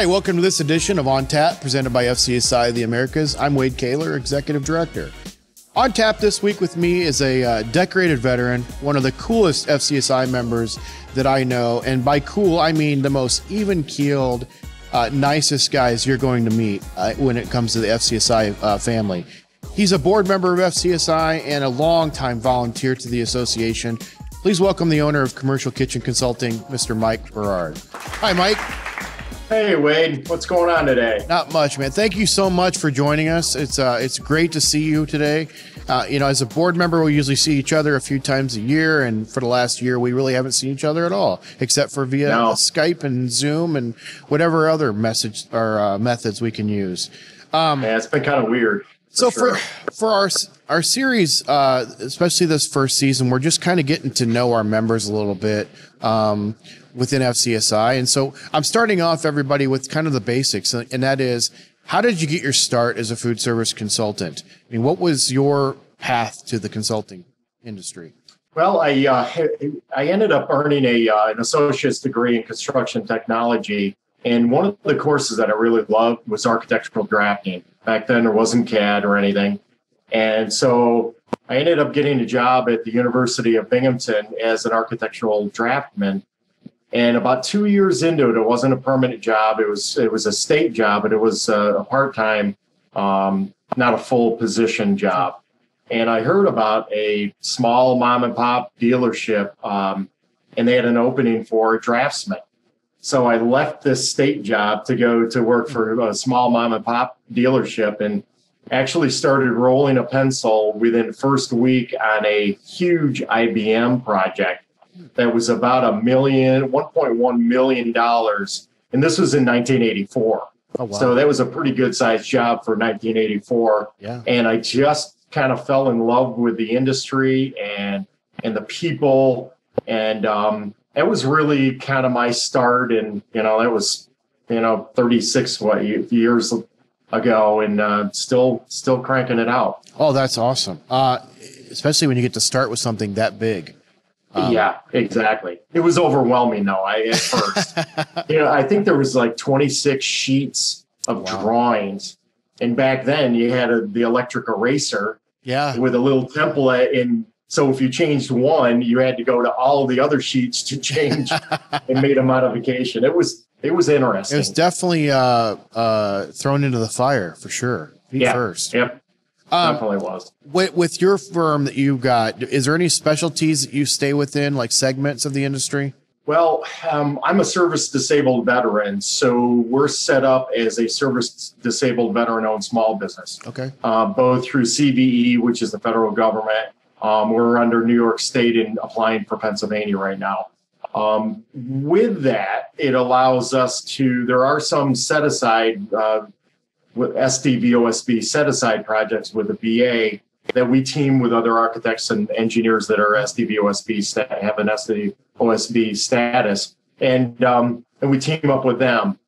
Hi, welcome to this edition of On Tap, presented by FCSI of the Americas. I'm Wade Koehler, Executive Director. On tap this week with me is a uh, decorated veteran, one of the coolest FCSI members that I know. And by cool, I mean the most even keeled, uh, nicest guys you're going to meet uh, when it comes to the FCSI uh, family. He's a board member of FCSI and a longtime volunteer to the association. Please welcome the owner of Commercial Kitchen Consulting, Mr. Mike Berard. Hi, Mike. Hey Wade, what's going on today? Not much, man. Thank you so much for joining us. It's uh, it's great to see you today. Uh, you know, as a board member, we usually see each other a few times a year, and for the last year, we really haven't seen each other at all, except for via No. Skype and Zoom and whatever other message or uh, methods we can use. Yeah, it's been kind of weird. So sure. for for our our series, uh, especially this first season, we're just kind of getting to know our members a little bit um, within FCSI, and so I'm starting off everybody with kind of the basics, and that is, how did you get your start as a food service consultant? I mean, what was your path to the consulting industry? Well, I uh, I ended up earning a uh, an associate's degree in construction technology, and one of the courses that I really loved was architectural drafting. Back then, there wasn't CAD or anything, and so I ended up getting a job at the University of Binghamton as an architectural draftman. And about two years into it, it wasn't a permanent job. It was it was a state job, but it was a, part time, um, not a full position job. And I heard about a small mom and pop dealership, um, and they had an opening for a draftsman. So I left this state job to go to work for a small mom and pop dealership, and actually started rolling a pencil within first week on a huge IBM project that was about a million, 1.1 million dollars, and this was in 1984. Oh wow! So that was a pretty good sized job for 1984. yeah, And I just kind of fell in love with the industry and and the people, and um, that was really kind of my start. And you know, that was you know 36 what years ago, and uh, still still cranking it out. oh, that's awesome. Uh, especially when you get to start with something that big. Um, yeah, exactly. It was overwhelming though. I at first, you know, I think there was like 26 sheets of Wow. drawings, and back then you had a, the electric eraser Yeah, with a little template, and so if you changed one, you had to go to all the other sheets to change and made a modification. It was it was interesting. it was definitely uh, uh, thrown into the fire for sure. Feet Yeah. first. yep, Um, definitely was. with, with your firm that you've got, is there any specialties that you stay within, like segments of the industry? Well, um, I'm a service disabled veteran, so we're set up as a service disabled veteran owned small business. Okay. uh, both through CVE, which is the federal government. Um, we're under New York State and applying for Pennsylvania right now. Um, with that, it allows us to, there are some set aside, uh, with SDVOSB set aside projects with the VA that we team with other architects and engineers that are SDVOSB, have an SDVOSB status. And, um, and we team up with them.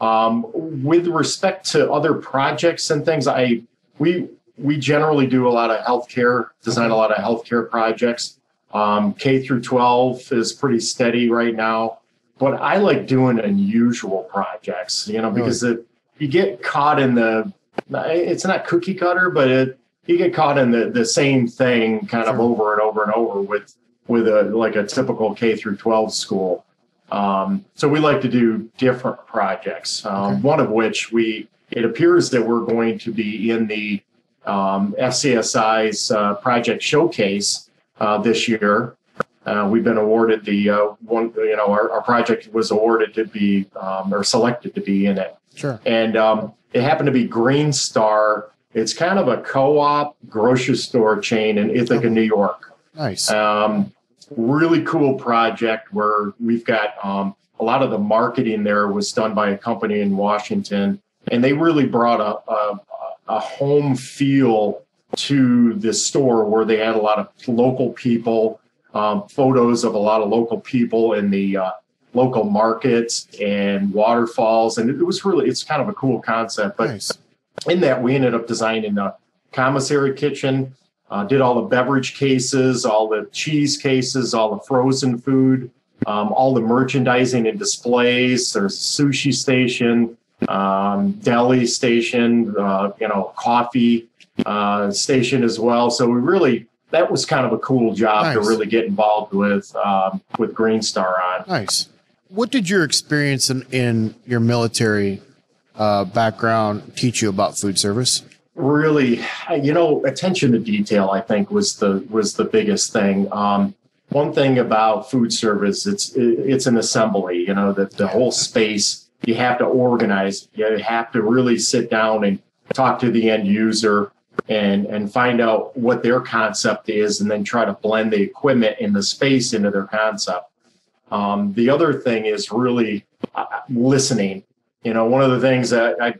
Um, with respect to other projects and things, I, we, we generally do a lot of healthcare, design a lot of healthcare projects. Um, K through 12 is pretty steady right now, but I like doing unusual projects, you know, because it, you get caught in the, it's not cookie cutter, but it, you get caught in the, the same thing kind of over and over and over with, with a, like a typical K through 12 school. Um, so we like to do different projects, um, Okay. one of which we, it appears that we're going to be in the um, FCSI's uh, project showcase uh, this year. Uh, we've been awarded the uh, one, you know, our, our project was awarded to be um, or selected to be in it. Sure. And um, it happened to be Green Star. It's kind of a co op grocery store chain in Ithaca, New York. Nice. Um, really cool project where we've got um, a lot of the marketing there was done by a company in Washington, and they really brought a, a, a home feel to the store where they had a lot of local people, um, photos of a lot of local people in the uh, local markets and waterfalls, and it was really it's kind of a cool concept. But nice. in that we ended up designing a commissary kitchen uh, did all the beverage cases all the cheese cases all the frozen food um, all the merchandising and displays there's a sushi station um, deli station, uh, you know, coffee uh, station as well. So we really that was kind of a cool job nice. to really get involved with um, with Green Star on. Nice. What did your experience in, in your military uh, background teach you about food service? Really, you know, attention to detail. I think was the was the biggest thing. Um, one thing about food service, it's it's an assembly. You know that the whole space you have to organize. You have to really sit down and talk to the end user and and find out what their concept is, and then try to blend the equipment in the space into their concept. Um, the other thing is really uh, listening. You know, one of the things that I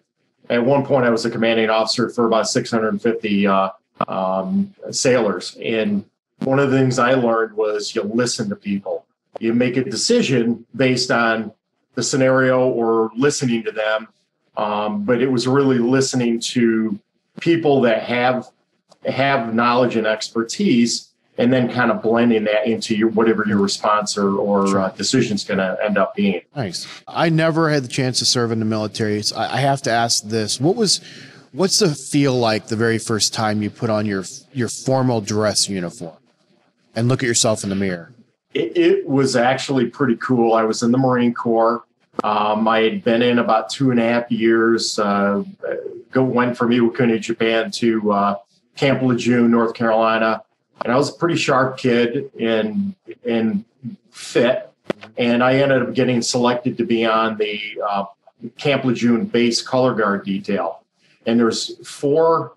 at one point I was a commanding officer for about 650 uh, um, sailors, and one of the things I learned was you listen to people. You make a decision based on the scenario or listening to them, um, but it was really listening to people that have have knowledge and expertise and then kind of blending that into your whatever your response or, or uh, decision is going to end up being. Nice. I never had the chance to serve in the military. So I have to ask this: What was, what's the feel like the very first time you put on your your formal dress uniform and look at yourself in the mirror? It, it was actually pretty cool. I was in the Marine Corps. Um, I had been in about two and a half years. Uh, go went from Iwakuni, Japan to uh, Camp Lejeune, North Carolina and I was a pretty sharp kid and and fit, and I ended up getting selected to be on the uh, Camp Lejeune base color guard detail. And there's four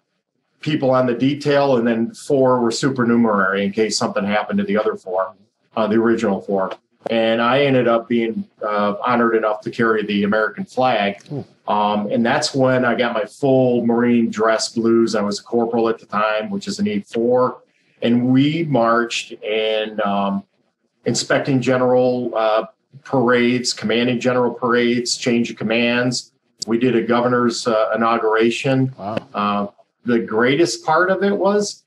people on the detail, and then four were supernumerary in case something happened to the other four, uh, the original four. And I ended up being uh, honored enough to carry the American flag. Um, and that's when I got my full Marine dress blues. I was a corporal at the time, which is an E4 and we marched and um, inspecting general uh, parades, commanding general parades, change of commands. We did a governor's uh, inauguration. Wow. Uh, the greatest part of it was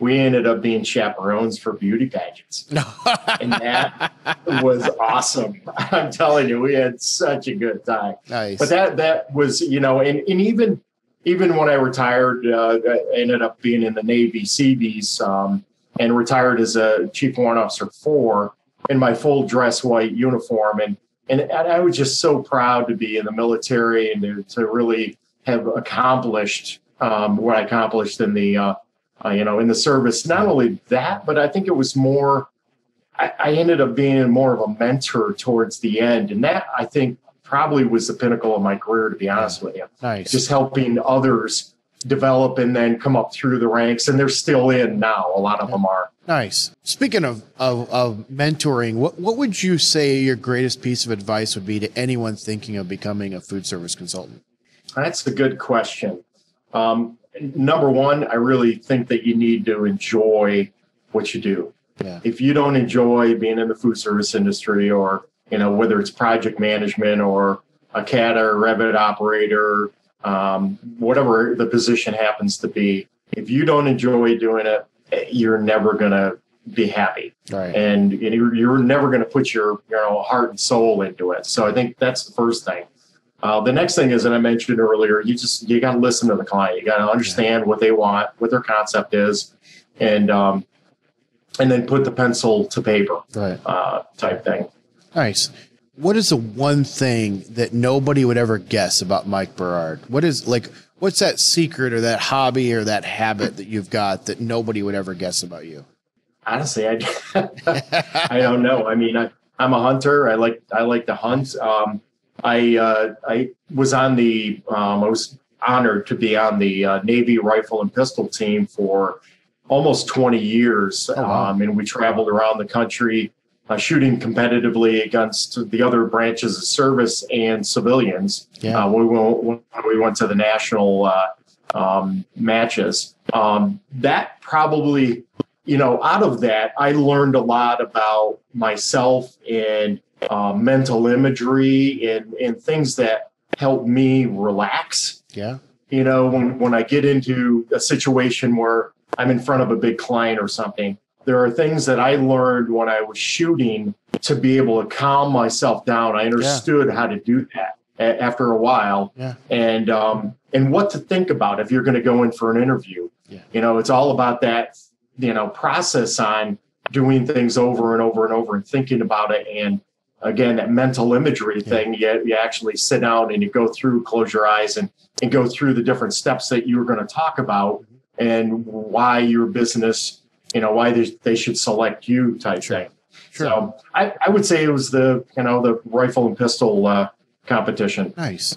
we ended up being chaperones for beauty pageants. and that was awesome. I'm telling you, we had such a good time. Nice. But that that was, you know, and, and even even when I retired, uh, I ended up being in the Navy Seabees um, and retired as a Chief Warrant Officer four in my full dress white uniform. And, and, and I was just so proud to be in the military and to, to really have accomplished um, what I accomplished in the, uh, uh, you know, in the service. Not only that, but I think it was more, I, I ended up being more of a mentor towards the end. And that I think probably was the pinnacle of my career, to be honest with you. Nice. Just helping others develop and then come up through the ranks. And they're still in now. A lot of them are. Nice. Speaking of, of, of mentoring, what, what would you say your greatest piece of advice would be to anyone thinking of becoming a food service consultant? That's a good question. Um, number one, I really think that you need to enjoy what you do. Yeah. If you don't enjoy being in the food service industry or you know, whether it's project management or a CAD or Revit operator, um, whatever the position happens to be. If you don't enjoy doing it, you're never going to be happy. Right. And you're, you're never going to put your you know heart and soul into it. So I think that's the first thing. Uh, the next thing is that I mentioned earlier, you just you got to listen to the client. You got to understand yeah. what they want, what their concept is, and um, and then put the pencil to paper, right. uh, type thing. Nice. What is the one thing that nobody would ever guess about Mike Berard? What is like what's that secret or that hobby or that habit that you've got that nobody would ever guess about you? Honestly, I I don't know. I mean, I, I'm a hunter. I like I like to hunt. Um, I uh, I was on the um, I was honored to be on the uh, Navy rifle and pistol team for almost 20 years, oh, wow. um, and we traveled around the country uh, shooting competitively against the other branches of service and civilians. Yeah. Uh, we, went, we went to the national uh, um, matches. Um, that probably, you know, out of that, I learned a lot about myself and uh, mental imagery and, and things that help me relax. Yeah. You know, when, when I get into a situation where I'm in front of a big client or something, there are things that I learned when I was shooting to be able to calm myself down. I understood yeah. how to do that. a- after a while, Yeah. and um, and what to think about if you're going to go in for an interview. Yeah. You know, it's all about that you know process on doing things over and over and over and thinking about it and again that mental imagery thing you, you actually sit down and you go through close your eyes and and go through the different steps that you were going to talk about and why your business you know why they, they should select you type Sure. thing Sure. so I, I would say it was the you know the rifle and pistol uh, competition Nice.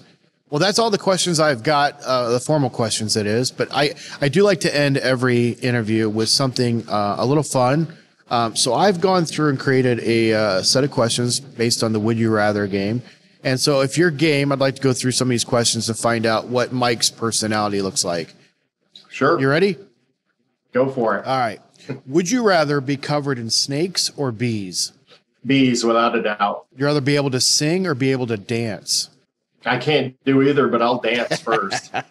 Well, that's all the questions I've got, uh, the formal questions, that is. But I, I do like to end every interview with something uh, a little fun. Um, so I've gone through and created a uh, set of questions based on the Would You Rather game. And so if you're game, I'd like to go through some of these questions to find out what Mike's personality looks like. sure You ready? go for it All right. Would you rather be covered in snakes or bees? bees without a doubt You'd rather be able to sing or be able to dance? I can't do either but i'll dance first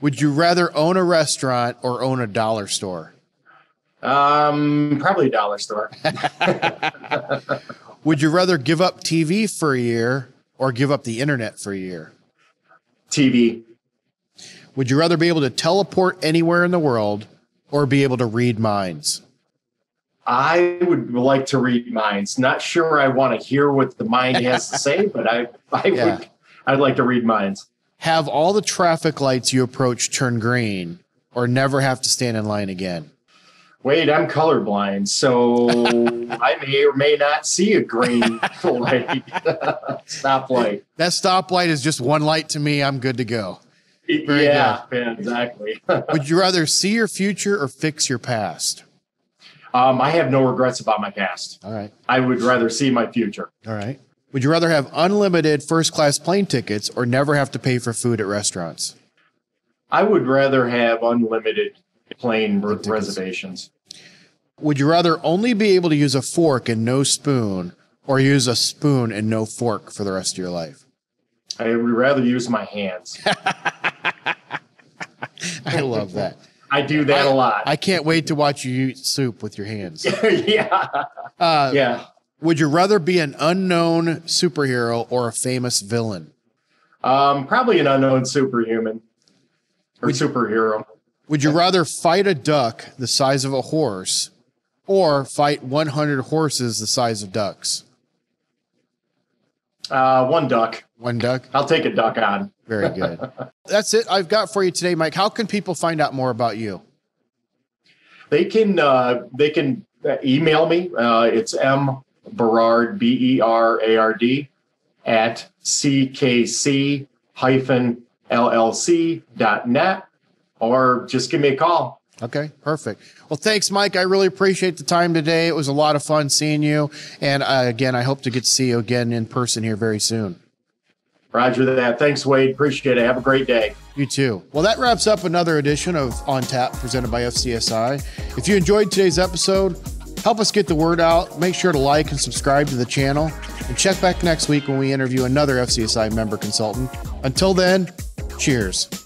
Would you rather own a restaurant or own a dollar store? Um, probably a dollar store. Would you rather give up TV for a year or give up the internet for a year? TV. Would you rather be able to teleport anywhere in the world or be able to read minds? I would like to read minds. Not sure I want to hear what the mind has to say, but I, I Yeah. would, I'd like to read minds. Have all the traffic lights you approach turn green or never have to stand in line again? Wait, I'm colorblind, so I may or may not see a green light, stoplight. That stoplight is just one light to me. I'm good to go. Very yeah, yeah, exactly. Would you rather see your future or fix your past? um, I have no regrets about my past. All right. I would rather see my future. All right. Would you rather have unlimited first class plane tickets or never have to pay for food at restaurants? I would rather have unlimited plane re- reservations. Would you rather only be able to use a fork and no spoon or use a spoon and no fork for the rest of your life? I would rather use my hands. I love that. I do that a lot. I can't wait to watch you eat soup with your hands. yeah. Uh, Yeah. Would you rather be an unknown superhero or a famous villain? Um, probably an unknown superhuman or superhero. Would you rather fight a duck the size of a horse or fight 100 horses the size of ducks? Uh, one duck. One duck? I'll take a duck on. Very good. That's it I've got for you today, Mike. How can people find out more about you? They can uh, they can uh, email me. Uh, it's m berard b e r a r d at ckc hyphen llc dot net, or just give me a call. Okay, perfect. Well, thanks, Mike. I really appreciate the time today. It was a lot of fun seeing you. And uh, again, I hope to get to see you again in person here very soon. Roger that. Thanks, Wade. Appreciate it. Have a great day. You too. Well, that wraps up another edition of On Tap presented by FCSI. If you enjoyed today's episode, help us get the word out. Make sure to like and subscribe to the channel. And check back next week when we interview another FCSI member consultant. Until then, cheers.